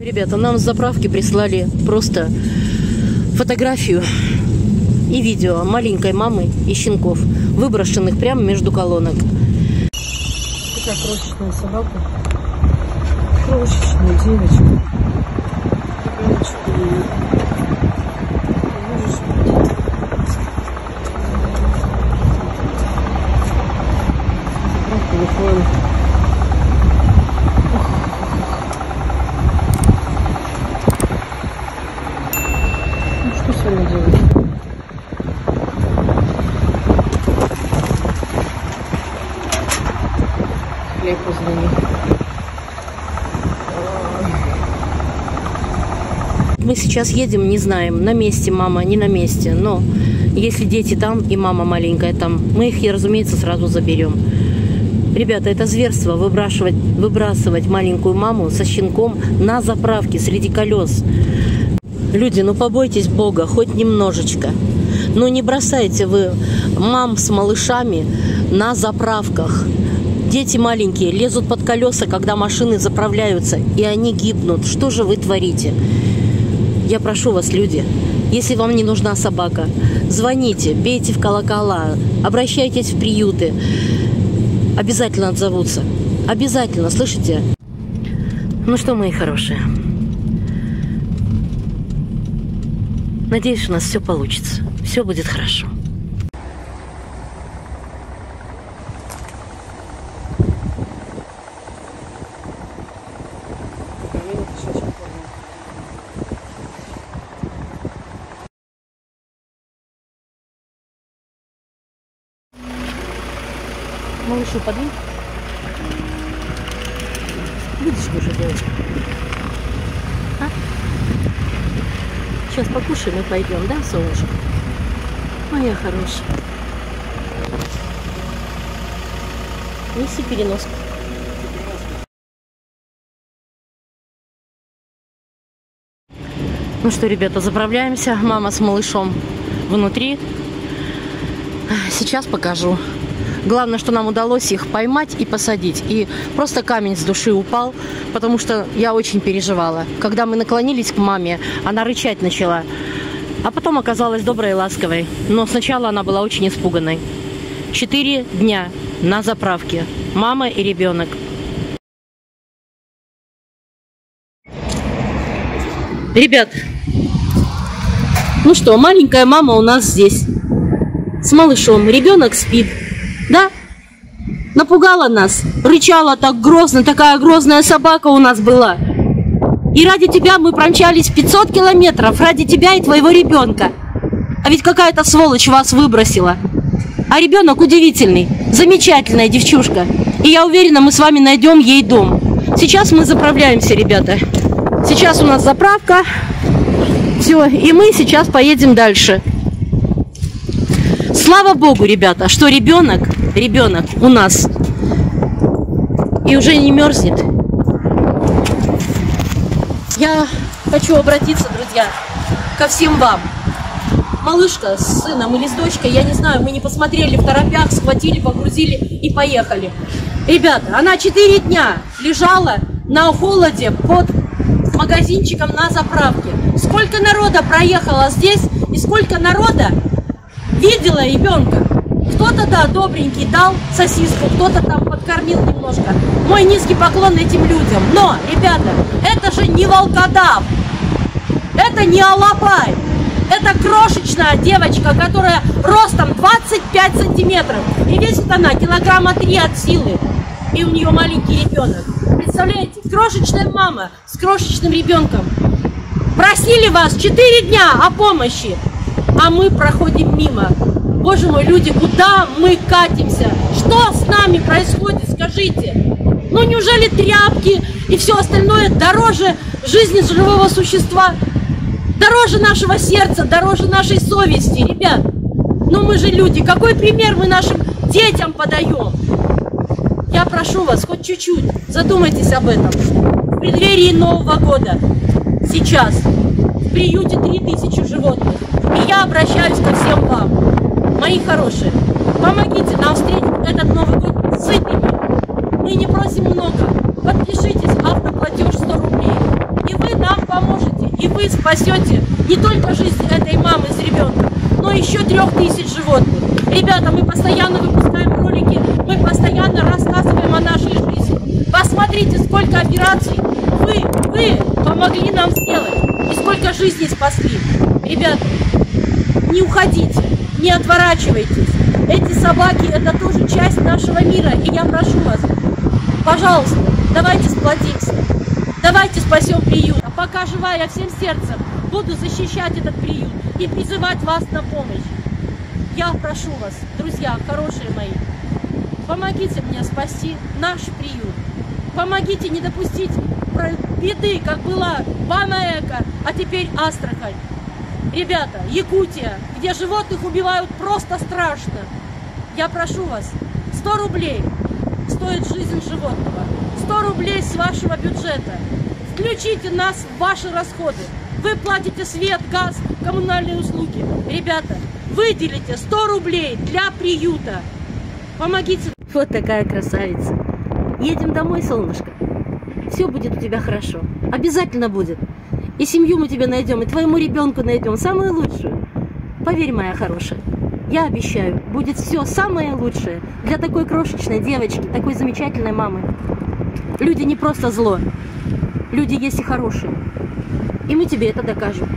Ребята, нам с заправки прислали просто фотографию и видео маленькой мамы и щенков, выброшенных прямо между колонок. Такая крошечная собака. Крошечная девочка. Девочка. Телефон. Ну, что с вами делать? Хлеб позвони. Мы сейчас едем, не знаем, на месте мама, не на месте. Но если дети там и мама маленькая там, мы их, разумеется, сразу заберем. Ребята, это зверство выбрасывать, выбрасывать маленькую маму со щенком на заправке среди колес. Люди, ну побойтесь Бога, хоть немножечко. Ну не бросайте вы мам с малышами на заправках. Дети маленькие лезут под колеса, когда машины заправляются, и они гибнут. Что же вы творите? Я прошу вас, люди, если вам не нужна собака, звоните, бейте в колокола, обращайтесь в приюты. Обязательно отзовутся. Обязательно, слышите? Ну что, мои хорошие, Надеюсь, у нас все получится. Все будет хорошо. Малышу подвинь. Будешь уже, девочка? А? Сейчас покушаем и пойдем, да, солнышко? Моя хорошая. Неси переноску. Ну что, ребята, заправляемся. Мама с малышом внутри. Сейчас покажу. Главное, что нам удалось их поймать и посадить. И просто камень с души упал, потому что я очень переживала. Когда мы наклонились к маме, она рычать начала. А потом оказалась доброй и ласковой. Но сначала она была очень испуганной. Четыре дня на заправке. Мама и ребенок. Ребят, ну что, маленькая мама у нас здесь. С малышом. Ребенок спит. Да? Напугала нас. Рычала так грозно. Такая грозная собака у нас была. И ради тебя мы промчались 500 километров. Ради тебя и твоего ребенка. А ведь какая-то сволочь вас выбросила. А ребенок удивительный. Замечательная девчушка. И я уверена, мы с вами найдем ей дом. Сейчас мы заправляемся, ребята. Сейчас у нас заправка. Все, и мы сейчас поедем дальше. Слава Богу, ребята, что ребенок, ребенок у нас и уже не мерзнет. Я хочу обратиться, друзья, ко всем вам. Малышка с сыном или с дочкой, я не знаю, мы не посмотрели в торопях, схватили, погрузили и поехали. Ребята, она 4 дня лежала на холоде под магазинчиком на заправке. Сколько народа проехало здесь и сколько народа видела ребенка. Кто-то, да, добренький, дал сосиску, кто-то там подкормил немножко. Мой низкий поклон этим людям. Но, ребята, это же не волкодав. Это не алабай. Это крошечная девочка, которая ростом 25 сантиметров. И весит она килограмма 3 от силы. И у нее маленький ребенок. Представляете, крошечная мама с крошечным ребенком. Просили вас 4 дня о помощи а мы проходим мимо. Боже мой, люди, куда мы катимся? Что с нами происходит, скажите? Ну неужели тряпки и все остальное дороже жизни живого существа? Дороже нашего сердца, дороже нашей совести, ребят. Ну мы же люди, какой пример мы нашим детям подаем? Я прошу вас, хоть чуть-чуть задумайтесь об этом. В преддверии Нового года, сейчас, в приюте 3000 животных. И я обращаюсь ко всем вам, мои хорошие. Помогите нам встретить этот Новый год сытыми. Мы не просим много. Подпишитесь, автоплатеж 100 рублей. И вы И вы спасете не только жизнь этой мамы с ребенком, но еще трех тысяч животных. Ребята, мы постоянно выпускаем ролики, мы постоянно рассказываем о нашей жизни. Посмотрите, сколько операций вы, вы помогли нам сделать и сколько жизней спасли. Ребята, не уходите, не отворачивайтесь. Эти собаки это тоже часть нашего мира, и я прошу вас, пожалуйста, давайте сплотимся, давайте спасем приют. А пока жива, я всем сердцем буду защищать этот приют и призывать вас на помощь. Я прошу вас, друзья, хорошие мои, помогите мне спасти наш приют. Помогите не допустить беды, как была Бамаэка, а теперь Астрахань. Ребята, Якутия, где животных убивают просто страшно. Я прошу вас, 100 рублей стоит жизнь животного. 100 рублей с вашего бюджета. Включите нас в ваши расходы. Вы платите свет, газ, коммунальные услуги. Ребята, выделите 100 рублей для приюта. Помогите. Вот такая красавица. Едем домой, солнышко. Все будет у тебя хорошо. Обязательно будет. И семью мы тебе найдем, и твоему ребенку найдем, самую лучшую. Поверь, моя хорошая, я обещаю, будет все самое лучшее для такой крошечной девочки, такой замечательной мамы. Люди не просто зло, люди есть и хорошие. И мы тебе это докажем.